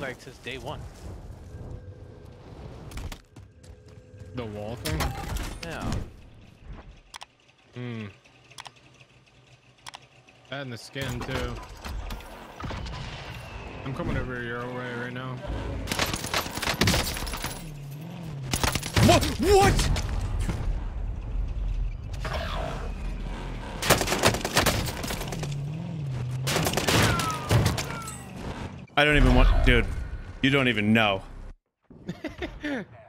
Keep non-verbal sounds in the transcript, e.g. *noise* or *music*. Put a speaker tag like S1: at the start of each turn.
S1: thing like since day one.
S2: The wall thing?
S1: Yeah.
S2: Hmm. That and the skin too. I'm coming over your way right now.
S3: What? What? I don't even want... Dude, you don't even know. *laughs*